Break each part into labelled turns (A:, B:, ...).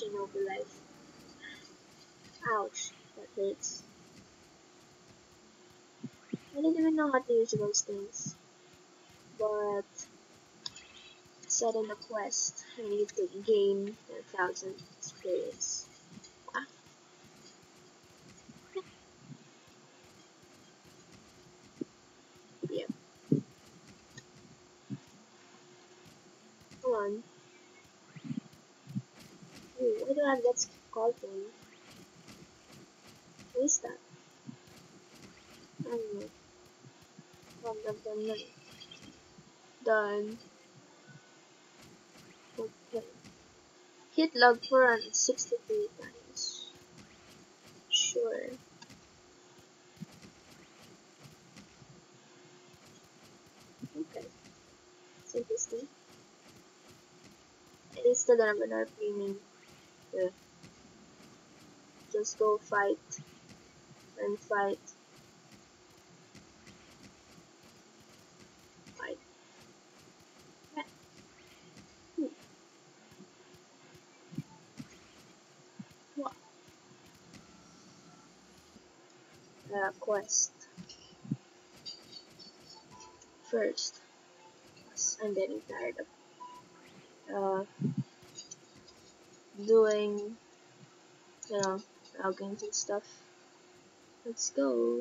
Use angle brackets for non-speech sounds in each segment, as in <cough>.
A: Shinobi life. Ouch, that hurts. I didn't even know how to use those things. But said in the quest, I need to gain a thousand experience. Ah. Yep. Come on. Ooh, why do I have that skull thing? What is that? I don't know. Done, done, done, done. Okay. Hit log 463 times. Sure. Okay. It's interesting. Still don't have enough meaning to just go fight fight. Fight. Yeah. Hmm. What? Uh, quest. First, I'm getting tired of uh, doing, you know, games and stuff. Let's go.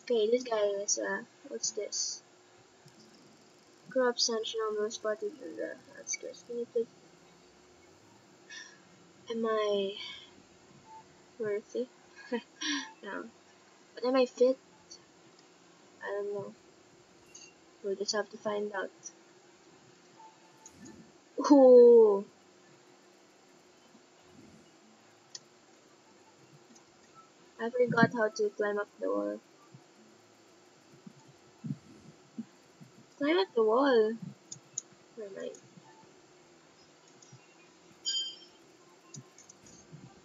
A: Okay, this guy is, uh, what's this? Corrupt sanction almost spotted in the outskirts. Can you click? Am I worthy? <laughs> no. But am I fit? I don't know. We'll just have to find out. Ooh. I forgot how to climb up the wall. Climb up the wall. Never mind.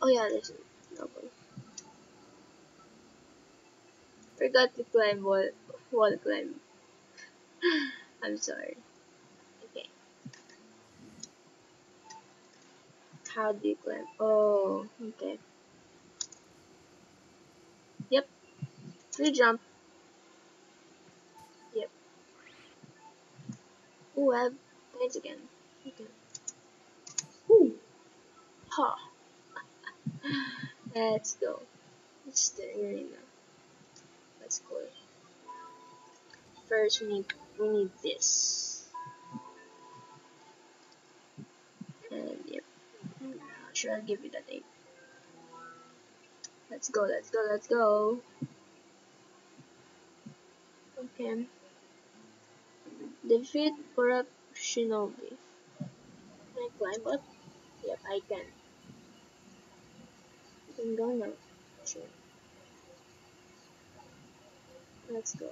A: Oh yeah, there's a novel. Forgot to climb wall, wall climb. <sighs> I'm sorry. Okay. How do you climb? Oh, okay. Yep. Free jump. Yep. Ooh, I have points again. Okay. Ooh. Ha. <laughs> Let's go. It's the arena. Let's go. First, we need we need this. I'll give you the eight. Let's go, let's go, let's go. Okay. Defeat corrupt shinobi. Can I climb up? Yep, I can. I can go now. Sure. Let's go.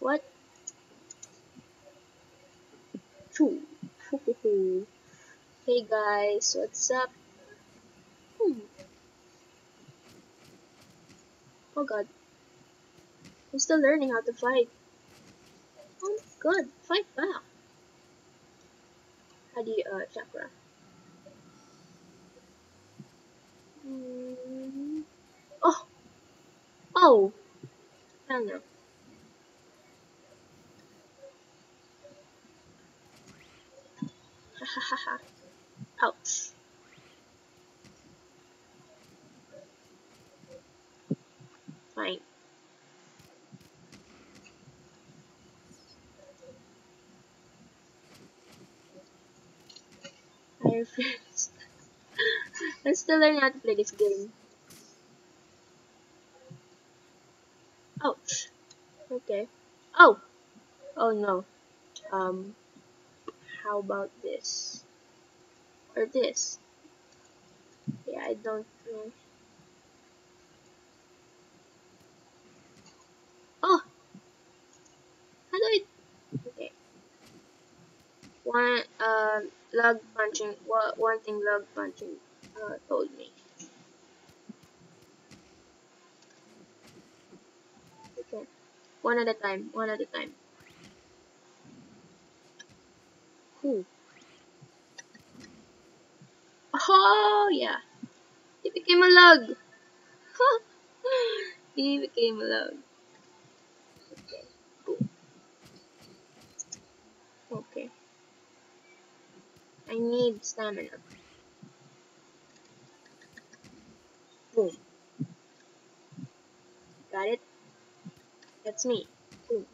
A: What? Two. hey guys, what's up? Hmm. Oh god. I'm still learning how to fight. Oh god, fight back. How do you, uh, chakra? Mm. Oh! Oh! Hell no. Hahaha. Ouch. Fine. I refuse. <laughs> I'm still learning how to play this game. Ouch. Okay. Oh! Oh no. Um, how about this? Or this? Yeah, I don't know. Oh! How do I... Okay. one uh, lug punching what one thing log punching uh, told me okay one at a time one at a time Who? Oh yeah he became a lug <laughs> he became a lug okay cool okay I need stamina. Boom. Got it? That's me. Boom.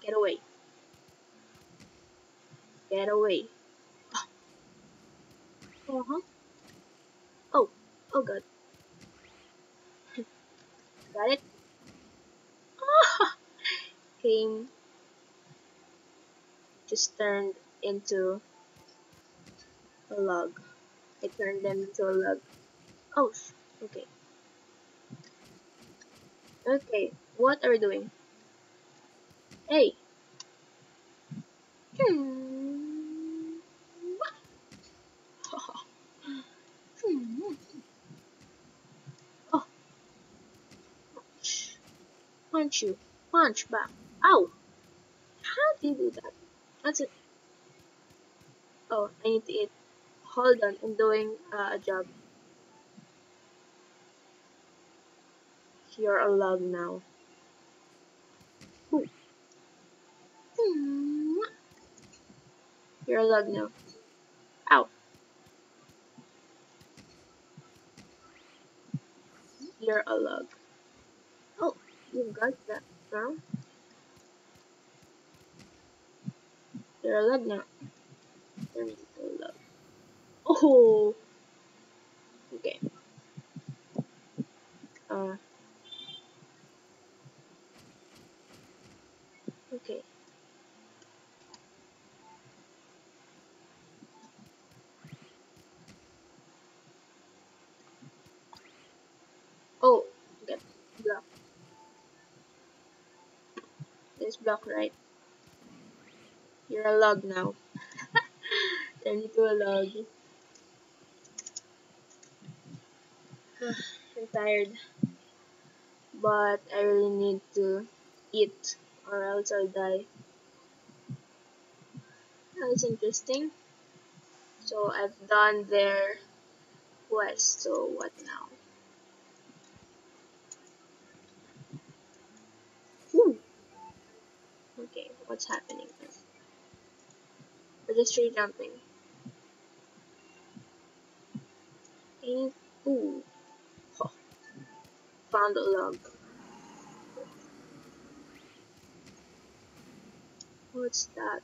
A: Get away. Get away. <gasps> Uh-huh. Oh. God. Got it? Oh, <laughs> Came. Just turned into a log. I turned them into a log. Oh, okay. Okay, what are we doing? Hey! Hmm. oh. Punch. Punch you. Punch back. Ow! How do you do that? That's it. Oh, I need to eat. Hold on, I'm doing uh, a job. You're a log now. Ooh. You're a log now. Ow. You're a log. Oh, you got that now. You're a log now. You're a log. Oh. Okay. Uh. Okay. Oh, okay. Block. This block right. You're a log now. <laughs> Turn into a log. <sighs> I'm tired. But I really need to eat or else I'll die. That was interesting. So I've done their quest, so what now? Whew. Okay, what's happening just jumping. Ooh. Oh. <laughs> Found a log. What's that?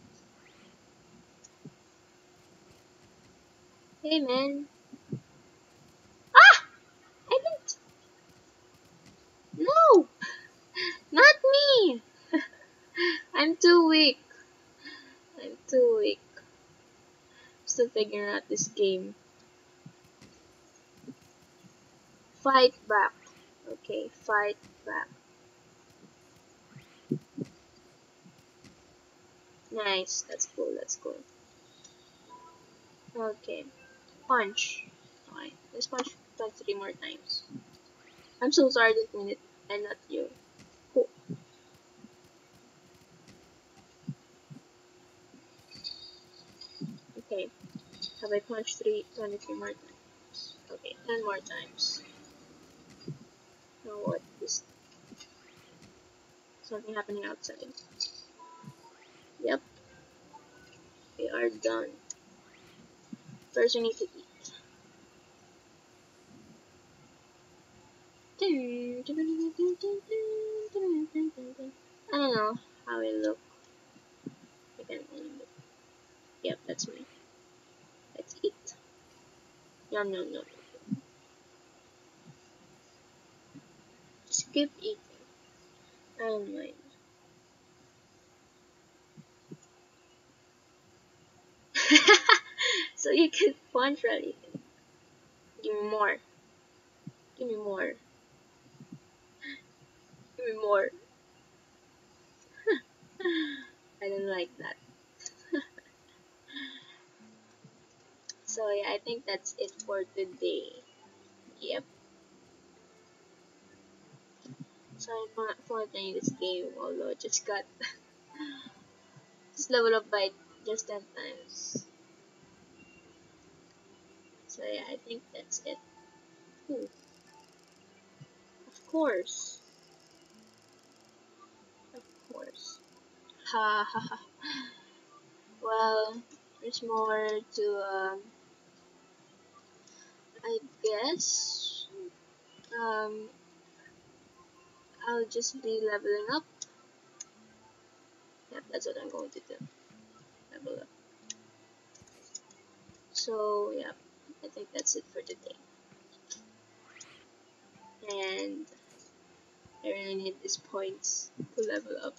A: Hey man. Ah! I didn't. No! Not me! I'm too weak. I'm too weak. Figuring out this game. Fight back. Okay, fight back. Nice, that's cool, that's cool. Okay, punch. Alright, let's punch like three more times. I'm so sorry this minute and not you. Cool. Okay, have I punched three, 23 more times? Okay, 10 more times. Now what is something happening outside? Yep. We are done. First we need to eat. I don't know how I look. Can. Yep, that's me. Yum yum yum. Just keep eating. I don't mind. so you can punch really. Give me more. Give me more. Give me more. <laughs> I don't like that. So yeah, I think that's it for today. Yep. So I'm not playing this game, although I just got <laughs> just level up by just 10 times. So yeah, I think that's it. Ooh. Of course. Of course. Ha ha ha. <laughs> Well, there's more to um, I guess um, I'll just be leveling up. Yep, that's what I'm going to do. Level up. So, yeah, I think that's it for today. And I really need these points to level up.